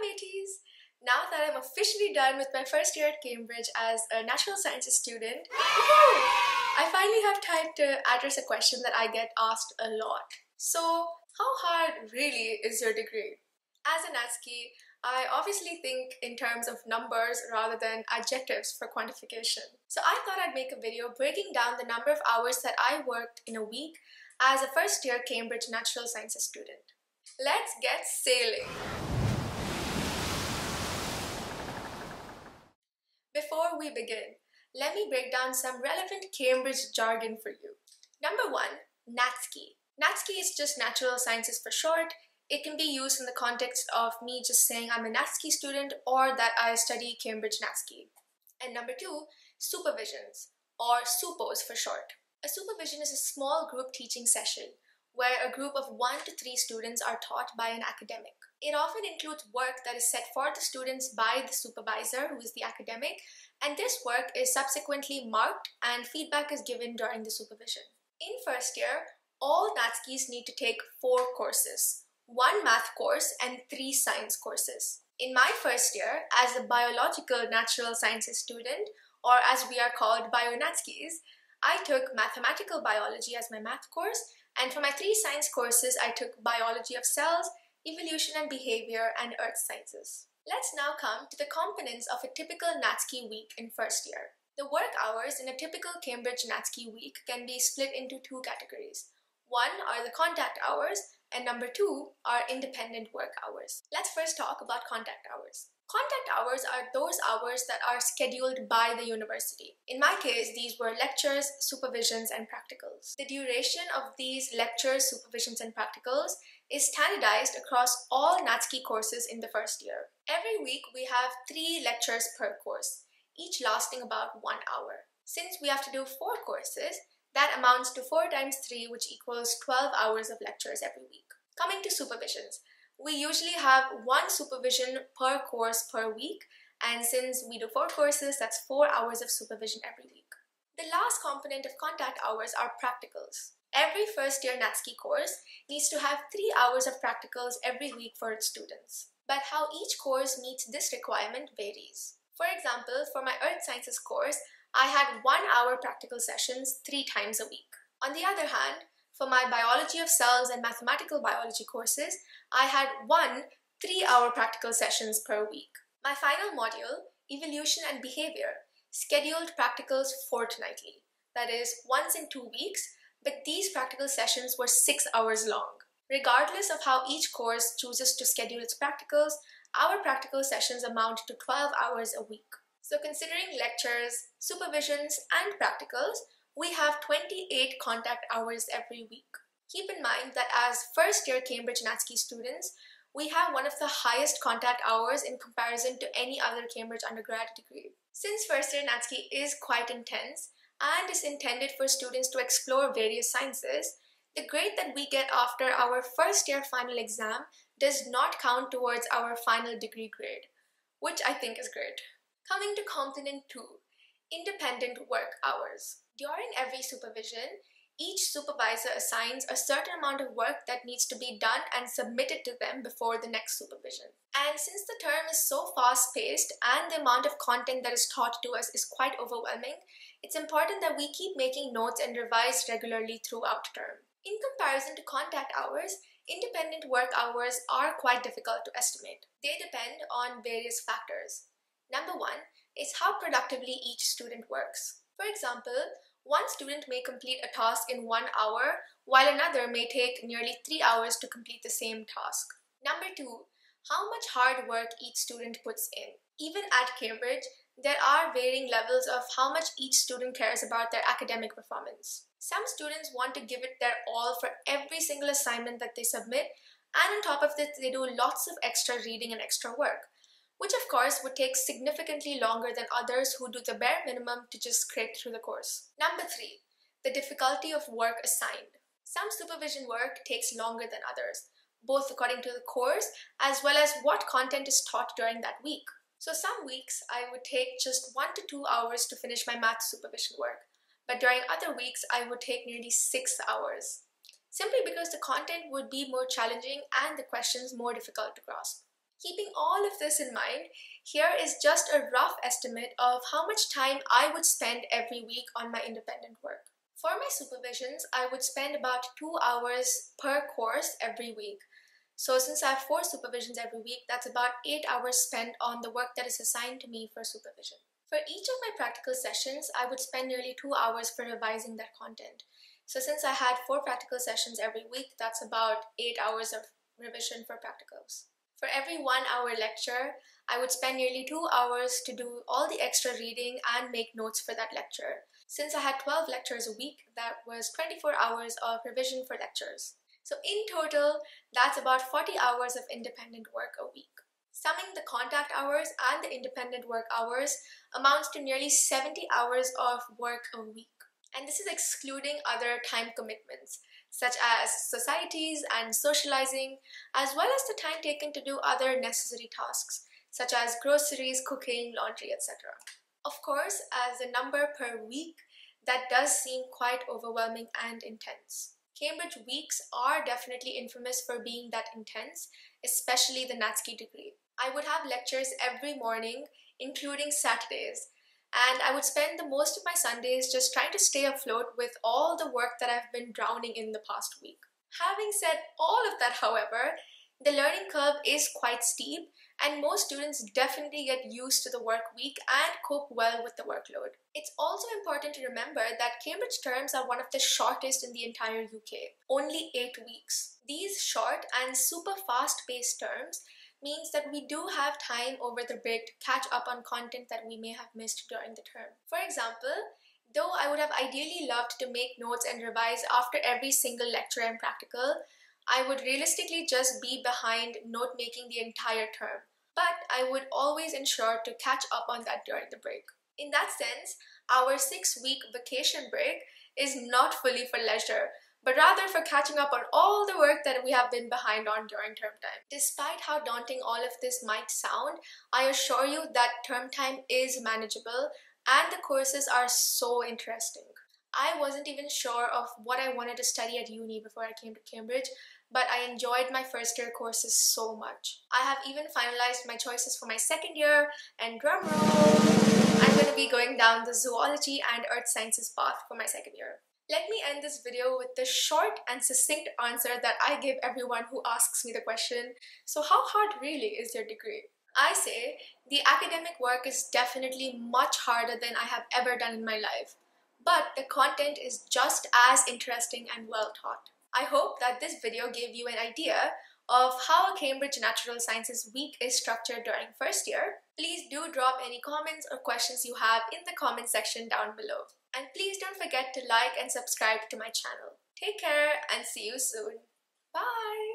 mateys! Now that I'm officially done with my first year at Cambridge as a natural sciences student, I finally have time to address a question that I get asked a lot. So, how hard really is your degree? As a NatSci, I obviously think in terms of numbers rather than adjectives for quantification. So I thought I'd make a video breaking down the number of hours that I worked in a week as a first year Cambridge Natural Sciences student. Let's get sailing! Before we begin, let me break down some relevant Cambridge jargon for you. Number one, NatSci. NatSci is just natural sciences for short. It can be used in the context of me just saying I'm a NatSci student or that I study Cambridge NatSci. And number two, supervisions, or SUPOs for short. A supervision is a small group teaching session where a group of one to three students are taught by an academic. It often includes work that is set for the students by the supervisor, who is the academic, and this work is subsequently marked and feedback is given during the supervision. In first year, all NatScis need to take four courses one math course, and three science courses. In my first year, as a biological natural sciences student, or as we are called BioNatScis, I took mathematical biology as my math course, and for my three science courses, I took biology of cells, evolution and behavior, and earth sciences. Let's now come to the components of a typical NatSci week in first year. The work hours in a typical Cambridge NatSci week can be split into two categories. One are the contact hours, and number two are independent work hours. Let's first talk about contact hours. Contact hours are those hours that are scheduled by the university. In my case, these were lectures, supervisions, and practicals. The duration of these lectures, supervisions, and practicals is standardized across all NatSci courses in the first year. Every week, we have three lectures per course, each lasting about one hour. Since we have to do four courses, that amounts to 4 times 3 which equals 12 hours of lectures every week. Coming to supervisions, we usually have one supervision per course per week and since we do 4 courses, that's 4 hours of supervision every week. The last component of contact hours are practicals. Every first year NatSci course needs to have 3 hours of practicals every week for its students. But how each course meets this requirement varies. For example, for my Earth Sciences course, I had one hour practical sessions three times a week. On the other hand, for my biology of cells and mathematical biology courses, I had one three hour practical sessions per week. My final module, evolution and behavior, scheduled practicals fortnightly, that is, once in two weeks, but these practical sessions were six hours long. Regardless of how each course chooses to schedule its practicals, our practical sessions amount to 12 hours a week. So considering lectures, supervisions, and practicals, we have 28 contact hours every week. Keep in mind that as first year Cambridge NatSci students, we have one of the highest contact hours in comparison to any other Cambridge undergrad degree. Since first year NatSci is quite intense and is intended for students to explore various sciences, the grade that we get after our first year final exam does not count towards our final degree grade, which I think is great. Coming to component 2, independent work hours. During every supervision, each supervisor assigns a certain amount of work that needs to be done and submitted to them before the next supervision. And since the term is so fast paced and the amount of content that is taught to us is quite overwhelming, it's important that we keep making notes and revise regularly throughout term. In comparison to contact hours, independent work hours are quite difficult to estimate. They depend on various factors. Number one is how productively each student works. For example, one student may complete a task in one hour, while another may take nearly three hours to complete the same task. Number two, how much hard work each student puts in. Even at Cambridge, there are varying levels of how much each student cares about their academic performance. Some students want to give it their all for every single assignment that they submit, and on top of this, they do lots of extra reading and extra work which of course would take significantly longer than others who do the bare minimum to just scrape through the course. Number three, the difficulty of work assigned. Some supervision work takes longer than others, both according to the course as well as what content is taught during that week. So some weeks I would take just one to two hours to finish my math supervision work, but during other weeks I would take nearly six hours, simply because the content would be more challenging and the questions more difficult to grasp. Keeping all of this in mind, here is just a rough estimate of how much time I would spend every week on my independent work. For my supervisions, I would spend about two hours per course every week. So since I have four supervisions every week, that's about eight hours spent on the work that is assigned to me for supervision. For each of my practical sessions, I would spend nearly two hours for revising that content. So since I had four practical sessions every week, that's about eight hours of revision for practicals. For every one hour lecture, I would spend nearly two hours to do all the extra reading and make notes for that lecture. Since I had 12 lectures a week, that was 24 hours of revision for lectures. So in total, that's about 40 hours of independent work a week. Summing the contact hours and the independent work hours amounts to nearly 70 hours of work a week. And this is excluding other time commitments, such as societies and socializing, as well as the time taken to do other necessary tasks, such as groceries, cooking, laundry, etc. Of course, as a number per week, that does seem quite overwhelming and intense. Cambridge weeks are definitely infamous for being that intense, especially the NATSCI degree. I would have lectures every morning, including Saturdays, and I would spend the most of my Sundays just trying to stay afloat with all the work that I've been drowning in the past week. Having said all of that, however, the learning curve is quite steep and most students definitely get used to the work week and cope well with the workload. It's also important to remember that Cambridge terms are one of the shortest in the entire UK, only 8 weeks. These short and super fast paced terms means that we do have time over the break to catch up on content that we may have missed during the term. For example, though I would have ideally loved to make notes and revise after every single lecture and practical, I would realistically just be behind note making the entire term. But I would always ensure to catch up on that during the break. In that sense, our six week vacation break is not fully for leisure, but rather for catching up on all the work that we have been behind on during term time. Despite how daunting all of this might sound, I assure you that term time is manageable and the courses are so interesting. I wasn't even sure of what I wanted to study at uni before I came to Cambridge, but I enjoyed my first year courses so much. I have even finalized my choices for my second year, and drumroll, I'm going to be going down the zoology and earth sciences path for my second year. Let me end this video with the short and succinct answer that I give everyone who asks me the question, so how hard really is your degree? I say, the academic work is definitely much harder than I have ever done in my life, but the content is just as interesting and well taught. I hope that this video gave you an idea of how a Cambridge Natural Sciences Week is structured during first year. Please do drop any comments or questions you have in the comment section down below. And please don't forget to like and subscribe to my channel. Take care and see you soon. Bye!